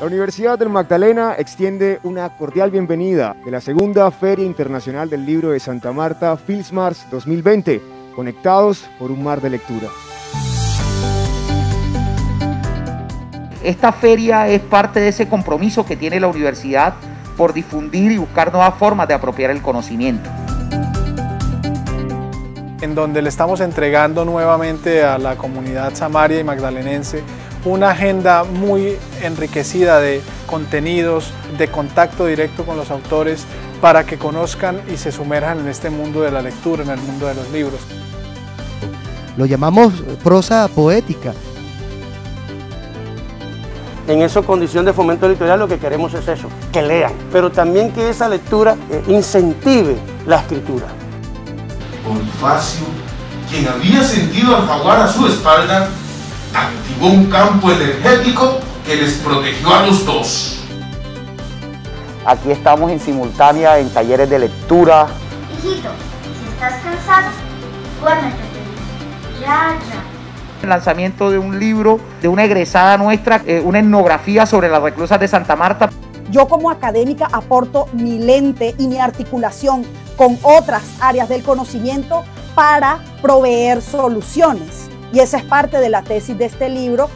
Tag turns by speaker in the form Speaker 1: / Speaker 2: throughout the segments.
Speaker 1: La Universidad del Magdalena extiende una cordial bienvenida de la segunda Feria Internacional del Libro de Santa Marta, Filsmars 2020, conectados por un mar de lectura.
Speaker 2: Esta feria es parte de ese compromiso que tiene la universidad por difundir y buscar nuevas formas de apropiar el conocimiento.
Speaker 3: En donde le estamos entregando nuevamente a la comunidad samaria y magdalenense una agenda muy enriquecida de contenidos, de contacto directo con los autores para que conozcan y se sumerjan en este mundo de la lectura, en el mundo de los libros.
Speaker 4: Lo llamamos prosa poética.
Speaker 5: En esa condición de fomento editorial lo que queremos es eso, que lean, pero también que esa lectura eh, incentive la escritura.
Speaker 6: Bonifacio, quien había sentido al jaguar a su espalda, activó un campo energético que les protegió a los dos.
Speaker 2: Aquí estamos en simultánea en talleres de lectura.
Speaker 7: Hijito, si estás cansado, duérmete. Ya, ya.
Speaker 2: El lanzamiento de un libro de una egresada nuestra, eh, una etnografía sobre las reclusas de Santa Marta.
Speaker 8: Yo como académica aporto mi lente y mi articulación con otras áreas del conocimiento para proveer soluciones. Y esa es parte de la tesis de este libro.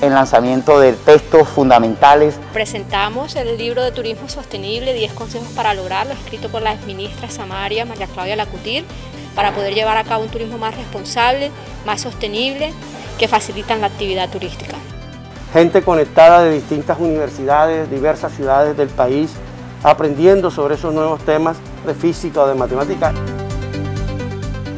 Speaker 2: El lanzamiento de textos fundamentales.
Speaker 9: Presentamos el libro de Turismo Sostenible, 10 consejos para lograrlo, escrito por la exministra Samaria, María Claudia Lacutir, para poder llevar a cabo un turismo más responsable, más sostenible, que facilitan la actividad turística.
Speaker 5: Gente conectada de distintas universidades, diversas ciudades del país, aprendiendo sobre esos nuevos temas de física o de matemática.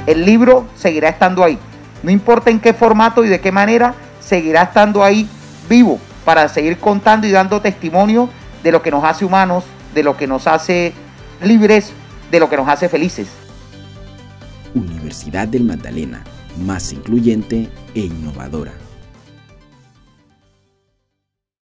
Speaker 2: El libro seguirá estando ahí. No importa en qué formato y de qué manera, seguirá estando ahí vivo para seguir contando y dando testimonio de lo que nos hace humanos, de lo que nos hace libres, de lo que nos hace felices.
Speaker 10: Universidad del Magdalena, más incluyente e innovadora.